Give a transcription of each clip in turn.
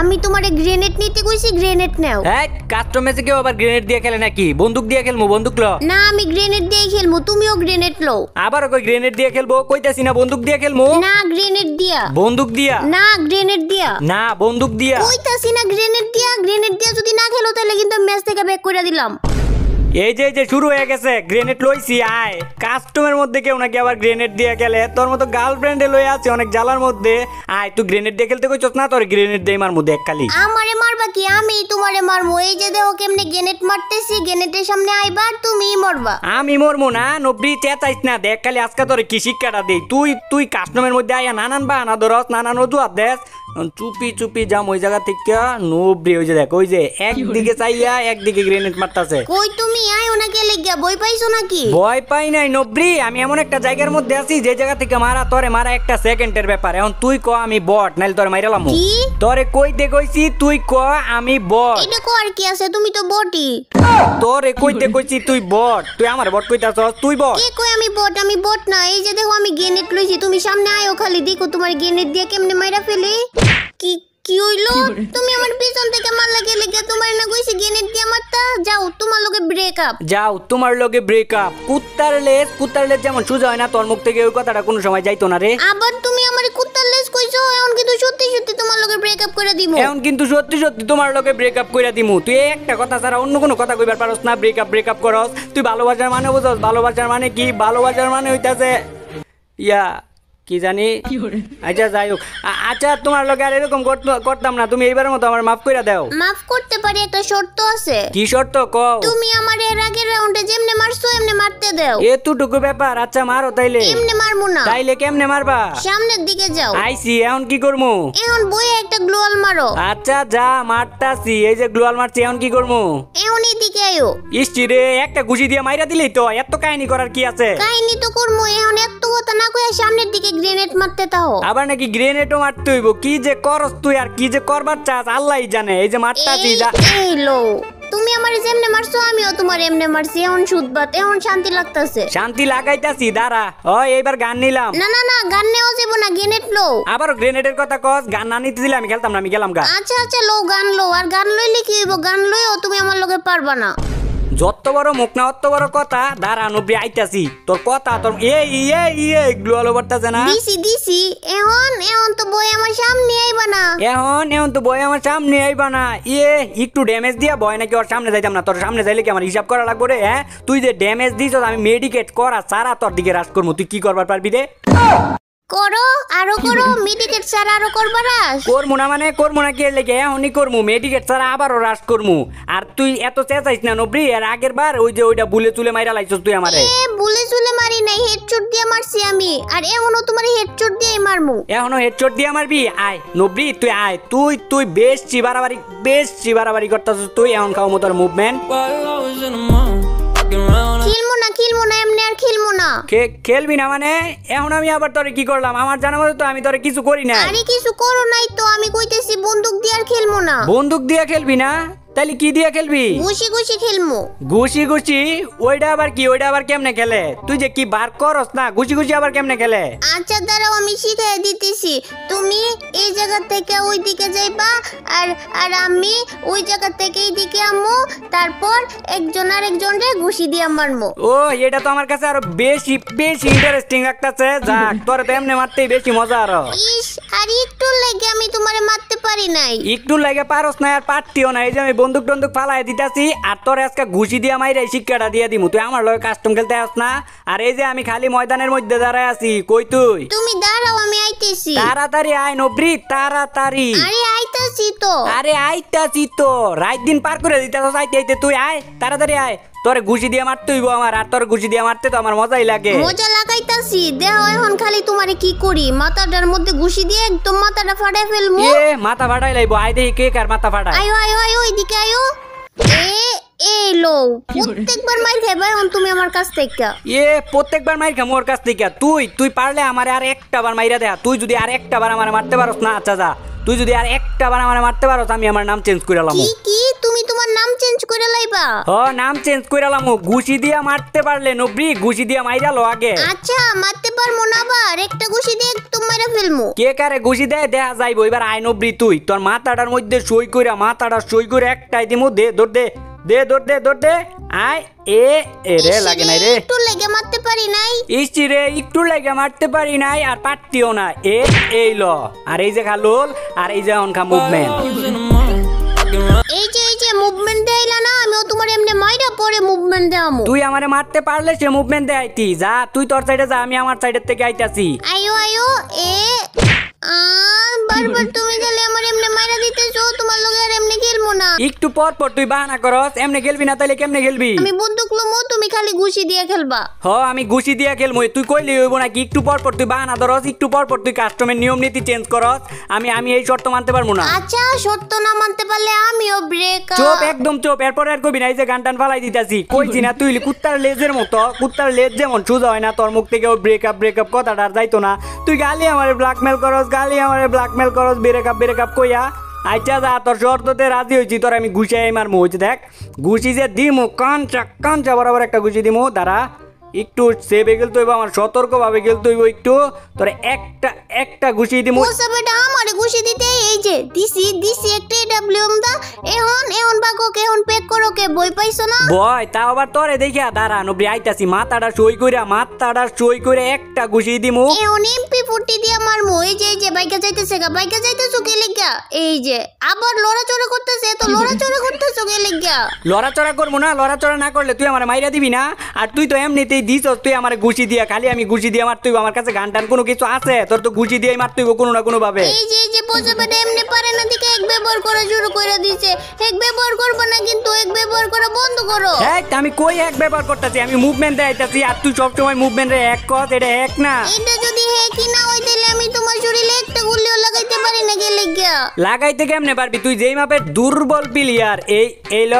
আমি তোমারে গ্রেনেড নিতে কইছি গ্রেনেড নাও। হ্যাঁ কাস্টমেসে কেউ আবার গ্রেনেড দিয়ে খেলে নাকি? বন্দুক দিয়ে খেলমু বন্দুক ল। না আমি গ্রেনেড দিয়ে খেলমু তুমিও গ্রেনেড লও। আবার কই গ্রেনেড দিয়ে খেলব? কইতাছি না বন্দুক দিয়ে খেলমু? না গ্রেনেড দিয়া। বন্দুক দিয়া? না গ্রেনেড দিয়া। না বন্দুক দিয়া। কইতাছি না গ্রেনেড দিয়া গ্রেনেড দিয়া যদি না খেলো তাহলে কিন্তু ম্যাচ থেকে বেক করে দিলাম। এই যে এই যে শুরু হয়ে গেছে। গ্রেনেড লইছি আয়। কাস্টমের মধ্যে কেউ নাকি আবার গ্রেনেড দিয়ে খেলে। তোর মতো গার্লফ্রেন্ডে লয়ে আছে অনেক জ্বালার মধ্যে। আয় তুই গ্রেনেড দিয়ে খেলতে কইছস না? তোর গ্রেনেড দিয়ে মার মধ্যে এক খালি। আমারে মারবা কি? আমি তোমারে মারবো এই যে দেখো কেমনে গ্রেনেড মারতেছি। গ্রেনেডের সামনে আইবার তুমিই মরবা। আমি মরমু না নব্বি চেতাইস না। দেখ খালি আজকে তোর কি শিক্ষাটা দেই। তুই তুই কাস্টমের মধ্যে আয়া নানান বা না ধরস নানান অজুহাত দেস। চুপি চুপি যাম ওই জায়গা থেকে। নব্বি ওই যে দেখ ওই যে একদিকে চাইয়া একদিকে গ্রেনেড মারতাছে। কই তুমি? আয় ওনাকে লেগিয়া বই পাইছো নাকি? ভয় পাই নাই নব্রি আমি এমন একটা জায়গার মধ্যে আছি যে জায়গা থেকে মারা তোরে মারা একটা সেকেন্ডের ব্যাপার। এখন তুই ক আমি বট নাইলে তোরে মাইরালাম কি? তোরে কইতে কইছি তুই ক আমি বট। এটা কো আর কি আছে? তুমি তো বটি তোরে কইতে কইছি তুই বট। তুই আমার বট কইতাছস তুই বট। কে কই আমি বট আমি বট না? এই যে দেখো আমি গ্রেনেড লইছি তুমি সামনে আয়ো খালি দেখো তোমার গ্রেনেড দিয়ে কেমনে মাইরা ফেলে? কি কি হইল? তুমি আমার পিছন থেকে মারলা গেলে কে তোমার না কইছি গ্রেনেড দিয়ে মারতা? যাও তোমার লগে ব্রেকআপ যাও তোমার লগে ব্রেকআপ কুত্তার লেজ কুত্তার লেজ যেমন সোজা হয় না তোর মুখ থেকে ওই কথাটা কোনো সময় যাইতো না রে। আবার তুমি আমার কুত্তার লেজ কইছো এখন কিন্তু সত্যি সত্যি তোমার লগে ব্রেকআপ করে দিব এখন কিন্তু সত্যি সত্যি তোমার লগে ব্রেকআপ কইরা দিমু। তুই একটা কথা ছাড়া অন্য কোনো কথা কইবার পারস না ব্রেকআপ ব্রেকআপ করস। তুই ভালোবাসার মানে বুঝস ভালোবাসার মানে কি? ভালোবাসার মানে হইতাছে ইয়া কি জানি? আচ্ছা যাই হোক। আচ্ছা তোমার লগে আর এরকম করতাম না। তুমি এইবারের মতো আমার মাফ কইরা দাও। মাফ করতে পারি একটা শর্ত আছে। কি শর্ত? কও। তুমি আমার এর আগের রাউন্ডে যেমনে মারছো এমনে মারতে দাও। এতটুকু ব্যাপার। আচ্ছা মারো তাইলে। এমনে মারমু না। তাইলে কেমনে মারবা? সামনের দিকে যাও। আইসি এখন কি করমু? এখন বইয়ে একটা গ্লোয়াল মারো। আচ্ছা যা মারতাছি। এই যে গ্লোয়াল মারছি এখন কি করমু? এখন এদিকে আয়ো। ইষ্টি রে একটা ঘুষি দিয়ে মাইরা দিলেই তো। এত কাহিনী করার কি আছে? কাহিনী তো করব এখন এত কথা না কইয়া সামনের দিকে গ্রেনেড মারতে তাও আবার নাকি গ্রেনেডও মারতে হইব? কি যে করস তুই আর কি যে করবার চাস আল্লাহই জানে। এই যে মারতাছি যা। এই লো তুমি আমার যেমনে মারছো আমিও তোমার এমনে মারছি। এখন সুদবাত এখন শান্তি লাগতাছে। শান্তি লাগাইতাছি দাঁড়া। ও এইবার গান নিলাম। না না না গান নেওয়া যাব না গ্রেনেড লো। আবার গ্রেনেডের কথা কস গান না নিতে দিলে আমি খেলতাম না আমি গেলাম গা। আচ্ছা আচ্ছা লো গান লো। আর গান লইলে কি হইব? গান লইও তুমি আমার লগে পারবা না। যত বড় মুখ না অত বড় কথা দাঁড়া নব্বই আইতাছি। তোর কথা তোর এই এই এই গ্লোয়াল বাড়তাছে না। দিছি দিছি এখন এখন তো বই আমার সামনে আইবা না। এখন এখন তো বয় আমার সামনে আইবা না। ইয়ে একটু ড্যামেজ দিয়া বয় নাকি ওর সামনে যাইতাম না। তোর সামনে যাইলে কি আমার হিসাব করা লাগবে রে হ্যাঁ? তুই যে ড্যামেজ দিছ আমি মেডিকেট করা সারা তোর দিকে রাস করব তুই কি করবার পারবি রে? করো আরও করো মেডিকেট ছাড়া আরও করবা রাস? করমু না মানে করমু না কি লেগে? এখনই করমু। মেডিকেট ছাড়া আবারও রাস করমু। আর তুই এত চেঁচাইস না নবরি? আর আগের বার ওই যে ওইটা বুলে চুলে মাইরা লাইছস তুই আমারে। এ বুলে চুলে মারি নাই হেডশট দিয়ে মারছি আমি। আর এখনও তোমার হেডশট দিয়েই মারমু। এখনও হেডশট দিয়ে মারবি? আয় নবরি তুই আয়। তুই তুই বেশ চিবারাবারি বেশ চিবারাবারি করতেছিস তুই এখন খাও মতো মুভমেন্ট খেলমু না খেলব না এমনি আর খেলব না। খেলবি না মানে? এখন আমি আবার তোরে কি করলাম? আমার জানা মতো তো আমি তোরে কিছু করি না আরে কিছু করো নাই তো আমি কইতেছি বন্দুক দিয়ে আর খেলমু না। বন্দুক দিয়ে খেলবি না? তাহলে কি দিয়ে খেলবি? ঘুষি ঘুষি খেলমু। ঘুষি ঘুষি? ওইটা আবার কি? ওইটা আবার কেমনে খেলে? তুই যে কি বার করস না ঘুষি ঘুষি আবার কেমনে খেলে? আচ্ছা দাঁড়াও আমি শিখাই দিতেছি। তুমি এই জায়গা থেকে ওই দিকে যাইবা আর আর আমি ওই জায়গা থেকে এই দিকে আমু তারপর একজন আর একজনরে ঘুষি দিয়ে মারমু। ও এটা তো আমার কাছে আরও বেশি বেশি ইন্টারেস্টিং লাগতেছে। যাক তোর তো এমনি মারতেই বেশি মজা আরও। ইস আর একটু লাগে আমি তোমারে মারতে পারি নাই। একটু লাগে পারস না আর পারতিও না এই যে আমি বন্দুক টন্দুক ফালাই দিতাছি আর তোর আজকে ঘুষি দিয়া মাইরে শিক্ষাটা দিয়ে দিমু। তুই আমার লগে কাস্টম খেলতে আস না? আর এই যে আমি খালি ময়দানের মধ্যে দাঁড়ায় আছি কই তুই? তুমি দাঁড়াও আমি আইতেছি। তাড়াতাড়ি আয় নবরি তাড়াতাড়ি। আরে আইতাছি তো। আরে আইতাছি তো। রাত দিন পার করে দিতাছ আইতে আইতে। তুই আয় তাড়াতাড়ি আয়। তোরে ঘুষি দিয়ে মারতে হইব আমার আর তোর ঘুষি দিয়ে মারতে তো আমার মজাই লাগে। মজা লাগাইতাছি। দেহ এখন খালি তোমারে কি করি? মাথাটার মধ্যে ঘুষি দিয়ে একদম মাথাটা ফাটাই ফেলমু এ মাথা ফাটাই লাইব। আয় দেখি কে কার মাথা ফাটায়। আয়ো আয়ো আয়ো এদিকে আয়ো। এ এ লো প্রত্যেকবার এখন তুমি আমার কাছ থেকে। এ প্রত্যেকবার মাইর মোর কাছ থেকে। তুই তুই পারলে আমারে আর একটা বার মাইরা দেয়া। তুই যদি আর একটা বার আমারে মারতে পারস না আচ্ছা যা। তুই যদি আর একটা বার আমারে মারতে পারস আমি আমার নাম চেঞ্জ করে লাম। কি কি? তুমি তোমার নাম চেঞ্জ করে লাইবা? হ নাম চেঞ্জ কইরালাম ঘুষি দিয়া মারতে পারলে নব্রি ঘুষি দিয়া মাইরালো আগে। আচ্ছা মারতে পারব না আবার একটা ঘুষি দিয়ে একদম মেরে ফেলমু। কে কারে ঘুষি দেয় দেখা যাইবো। এবার আই নব্রি তুই। তোর মাথাটার মধ্যে সই কইরা মাথাটা সই করে একটাই দিমু দে দৌড় দে। দে দৌড় দে দৌড় দে। আয় এ এ রে লাগে নাই রে। একটু লেগে মারতে পারি নাই। ইসি রে একটু লাগে মারতে পারি নাই আর পারতিও না। এ এই ল। আর এই যে খালুল আর এই যে অনখা মুভমেন্ট. এই যে এই যে মুভমেন্ট দেইলা না আমিও তোমার এমনি মাইরা পরে মুভমেন্ট দেওয়ামু তুই আমারে মারতে পারলে সে মুভমেন্ট দে আইতি। যা তুই তোর সাইডে যা আমি আমার সাইডের থেকে আইতাছি। আয়ো আয়ো এ আর বারবার তুমি খালি আমার এমনি মাইরা দিতেছো তোমার লগে আর এমনি খেলব না একটু পর পর তুই বাহানা করস এমনি খেলবি না তাইলে কেমনে খেলবি? আমি বন্দুক লমো তুমি খালি ঘুষি দিয়ে খেলবা। হ আমি ঘুষি দিয়া খেলব। তুই কইলি হইব নাকি একটু পর পর তুই বাহানা ধরস একটু পর পর তুই কাস্টমের নিয়ম নীতি চেঞ্জ করস। আমি আমি এই শর্ত মানতে পারব না। আচ্ছা সত্য না মানতে পারলে আমিও ব্রেক চোপ একদম চোপ। এরপর আর কবি না এই যে গান টান ফালাই দিতাছি। কইছি না তুই কুত্তার লেজের মতো কুত্তার লেজ যেমন সোজা হয় না তোর মুখ থেকে ব্রেকআপ ব্রেকআপ কথাটা আর যাইতো না। তুই গালি আমারে ব্ল্যাকমেল করস গালি আমারে ব্ল্যাকমেল করস ব্রেকআপ ব্রেকআপ কইয়া আচ্ছা যা তোর শর্ততে রাজি হয়েছি তোর আমি ঘুষাই মারমু হয়েছে দেখ। ঘুষি যে দিমু কাঞ্চা কাঞ্চা বরাবর একটা ঘুষি দিমু দাঁড়া একটু সেভে গেলতে হইব আমার সতর্কভাবে গেলতে হইব একটু। তোর একটা একটা ঘুষি দিমু। ওসব বেটা আমারে ঘুষি দিতে এই যে দিছি দিছি একটা ডাব্লিউএম দা। এখন এখন কে এখন পেক করো কে বই পাইছো না? বয় তা আবার তোরে দেখিয়া দাঁড়া নবরি আইতাছি মাথাটা সই কইরা মাথাটা সই করে একটা ঘুষি দিমু। এখন এমপি ফুটি দিয়ে এই যে এই যে বাইকে যাইতেছে গা বাইকে যাইতেছো কে লিগা এই যে আবার লড়াচড়া করতেছে তো লড়াচড়া করতেছো কে লিগা লড়াচড়া করব না লড়াচড়া না করলে তুই আমার মাইরা দিবি না? আর তুই তো এমনিতেই দিস তুই আমার ঘুষি দিয়া খালি আমি ঘুষি দিয়ে মারতুই আমার কাছে গান টান কোনো কিছু আছে? তোর তো ঘুষি দিয়ে মারতুই কোনো না কোনো ভাবে। এই যে এই যে বেটা এমনি পারে না দিকে এক ব্যবহার করা শুরু করে দিছে। এক ব্যবহার করব না কিন্তু এক ব্যবহার করা বন্ধ করো। আমি কই এক ব্যবহার করতেছি? আমি মুভমেন্ট দেখাইতাছি আর তুই সবসময় মুভমেন্ট এক কস এটা এক না। এটা কি না হয় তাহলে আমি তোমার শরীরে একটা গুলিও লাগাইতে পারি না কে লিগা লাগাইতে কেমনে পারবি? তুই যেই মাপের দুর্বল প্লেয়ার এই এই ল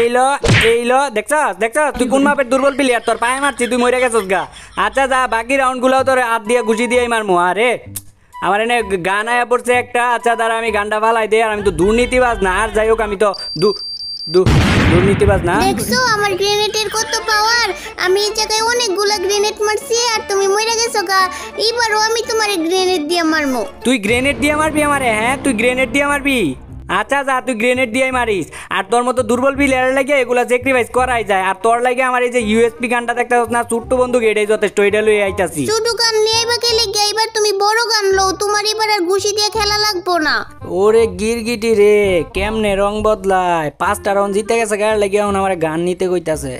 এই ল এই ল দেখছস দেখছস তুই কোন মাপের দুর্বল প্লেয়ার তোর পায়ে মারছি, তুই মরে গেছস গা। আচ্ছা যা, বাকি রাউন্ডগুলো তোর হাত দিয়ে ঘুষি দিয়ে মারমু। আরে, আমার এনে গান আয়া পড়ছে একটা। আচ্ছা দাঁড়া, আমি গানটা ফালাই দে আর আমি তো দুর্নীতিবাজ না। আর যাই হোক, আমি তো দুর্নীতিবাজ না? দেখছ আমার গ্রেনেডের কত পাওয়ার আমি এই জায়গায় অনেকগুলা গ্রেনেড মারছি আর তুমি মরে গেছো গা। এবারও আমি তোমার গ্রেনেড দিয়ে মারমো। তুই গ্রেনেড দিয়ে মারবি আমারে হ্যাঁ? তুই গ্রেনেড দিয়ে মারবি? আচ্ছা যা তুই গ্রেনেড দিয়ে মারিস। আর তোর মতো দুর্বল প্লেয়ার লাগে এগুলা স্যাক্রিফাইস করাই যায়। আর তোর লাগে আমার এই যে ইউএসপি গানটা দেখতে না? ছোট্ট বন্ধু এটাই যথেষ্ট এটা লই আইতাছি। বড় গান লও তোমার এবার আর ঘুষি দিয়ে খেলা লাগবো না। ওরে গিরগিটি রে কেমনে রং বদলায়? পাঁচটা রাউন্ড জিতে গেছে গায়ের লাগে এখন আমার গান নিতে কইতাছে।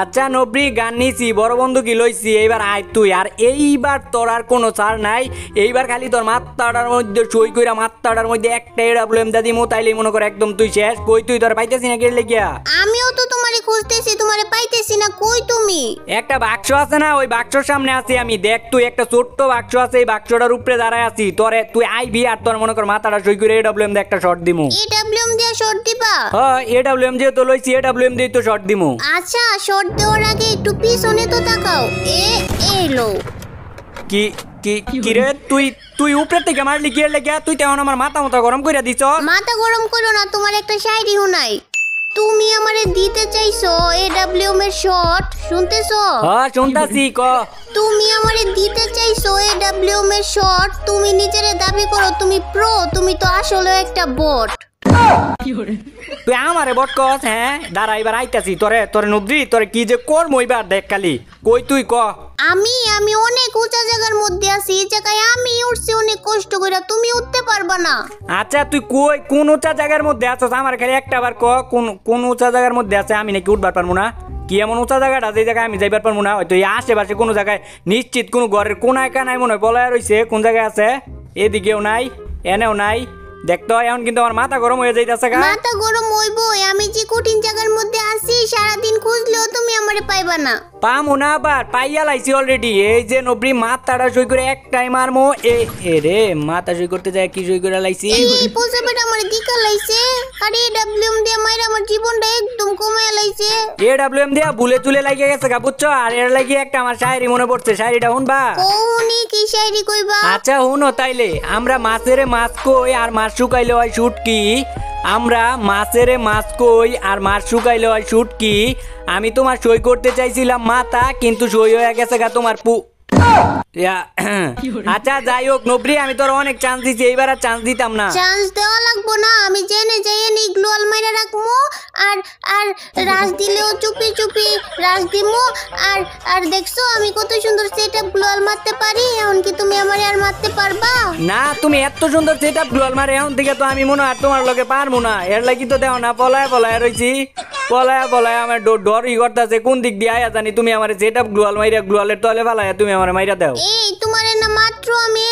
আচ্ছা নবরি গান নিছি বড় বন্ধু কি লইছি? এইবার আয় তুই আর এইবার তোর আর কোনো ছাড় নাই। এইবার খালি তোর মাত্রাটার মধ্যে সই কইরা মাত্রাটার মধ্যে একটা প্রবলেম দাদি মো তাইলে মনে কর একদম তুই শেষ। কই তুই তোর পাইতেছি না কেড়ে লেগিয়া? আমিও তো খুঁজতেছি তোমারে পাইতেছি না কই তুমি? একটা বাক্স আছে না ওই বাক্সর সামনে আছি আমি। দেখ তুই একটা ছোট্ট বাক্স আছে এই বাক্সটার উপরে দাঁড়ায় আছি। তোরে তুই আইবি আর তোর মনে কর মাথাটা সই করে এডব্লিউএম দিয়ে একটা শর্ট দিমু। এডব্লিউএম দিয়ে দিবা? হ্যাঁ এডব্লিউএম যেহেতু লইছি এডব্লিউএম দিয়ে তো শর্ট দিমু। আচ্ছা শর্ট দেওয়ার আগে একটু পিছনে তো তাকাও। এ এলো কি কি কি তুই তুই উপরে থেকে মারলি গিয়ে লেগে? তুই তেমন আমার মাথা মতো গরম করে দিছ। মাথা গরম করো না তোমার একটা শায়রি হুনাই তুমি আমারে দিতে চাইছো এডব্লিউএম এর শর্ট শুনতেছো? হ্যাঁ শুনতাছি ক। তুমি আমারে দিতে চাইছো এডব্লিউএম এর শর্ট তুমি নিজেরে দাবি করো তুমি প্রো তুমি তো আসলে একটা বট তুই আমারে বট কস হ্যাঁ? দাঁড়া এবার আইতাছি তোরে তোরে নবরি তোরে কি যে কর মইবার দেখ খালি। কই তুই ক? আমি আমি অনেক উঁচা জায়গার মধ্যে আছি এই জায়গায় আমি উঠছি অনেক কষ্ট করে তুমি উঠতে পারবা না। আচ্ছা তুই কই কোন উঁচা জায়গার মধ্যে আছস? আমার খালি একটা বার ক কোন কোন উঁচা জায়গার মধ্যে আছে আমি নাকি উঠবার পারব না? কি এমন উঁচা জায়গাটা যে জায়গায় আমি যাইবার পারব না? হয়তো এই আশেপাশে কোনো জায়গায় নিশ্চিত কোনো ঘরের কোনায় কানায় মনে হয় বলায় রইছে কোন জায়গায় আছে? এদিকেও নাই এনেও নাই। দেখতো এখন কিন্তু আমার মাথা গরম হয়ে যাইতেছে গা। মাথা গরম হইবই আমি যে কঠিন জায়গার মধ্যে আছি সারাদিন খুঁজলেও তুমি আমারে পাইবা না। পামু না আবার পাইয়া লাইছি অলরেডি এই যে নবরি মাথাটা সই করে এক টাইম মারমো। এ এ রে মাথা সই করতে যায় কি সই করে লাইছি? এই পোষা বেটা আমার দিকা লাইছে। আরে ডাব্লিউএম দিয়ে মাইরা আমার জীবনটা একদম কমে লাইছে। এ ডাব্লিউ এম দিয়া ভুলে চুলে লাগিয়ে গেছে গা বুঝছ? আর এর লাগিয়ে একটা আমার শায়রি মনে পড়ছে। শায়রিটা শুনবা? কৌনি কি শায়রি কইবা? আচ্ছা হুনো তাইলে। আমরা মাছের মাছ কই আর মাছ শুকাইলে হয় শুটকি আমরা মাছেরে মাছ কই আর মাছ শুকাইলে হয় শুটকি আমি তোমার সই করতে চাইছিলাম মাথা কিন্তু সই হয়ে গেছে গা তোমার পু আচ্ছা যাই হোক নবরি আমি তোর অনেক চান্স দিচ্ছি এইবার আর চান্স দিতাম না। চান্স দেওয়া লাগবো না আমি জেনে আর রাজ দিলেও চুপি চুপি রাজ দিমু। আর আর দেখছ আমি কত সুন্দর সেট আপ গ্লোয়াল মারতে পারি এখন কি তুমি আমার আর মারতে পারবা? না তুমি এত সুন্দর সেট আপ গ্লোয়াল মারে এখন থেকে তো আমি মনে আর তোমার লগে পারব না। এর লাগি তো দেও না পলায় পলায় রইছি। পলায় পলায় আমার ডর ডরই করতেছে কোন দিক দিয়ে আয়া জানি তুমি আমার সেট আপ গ্লোয়াল মাইরা গ্লোয়ালের তলে ফেলায় তুমি আমার মাইরা দাও। এই তোমার না মাত্র আমি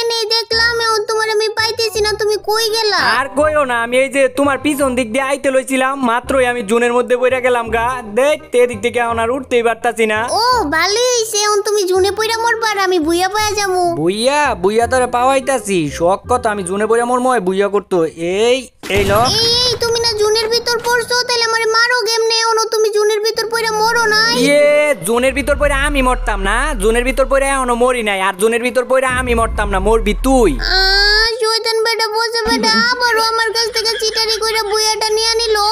পাইতেছি না তুমি কই গেলা? আর কইও না আমি এই যে তোমার পিছন দিক দিয়ে আইতে লইছিলাম মাত্রই আমি জুনের মধ্যে বইরা গেলাম গা। দেখতে এদিক থেকে এখন আর উঠতেই পারতাছি না। ও ভালোই হইছে এখন তুমি জুনে পইরা মরবা আর আমি বুইয়া পায়া যামু বুইয়া বুইয়া তোরে পাওয়াইতাছি। শখ আমি জুনে বুইয়া করতো। এই এই ল। এই এই তুমি না জুনের ভিতর পড়ছো তাহলে আমারে মারো গেম নে তুমি জুনের ভিতর পইরা মরো নাই। ইয়ে জোনের ভিতর পরে আমি মরতাম না। জোনের ভিতর পরে এখনও মরি নাই আর জোনের ভিতর পরে আমি মরতাম না মরবি তুই। এটা বসে বেটা বড় আমার কাছ থেকে চিটারি কইরা বুয়াটা নিয়ে নিলো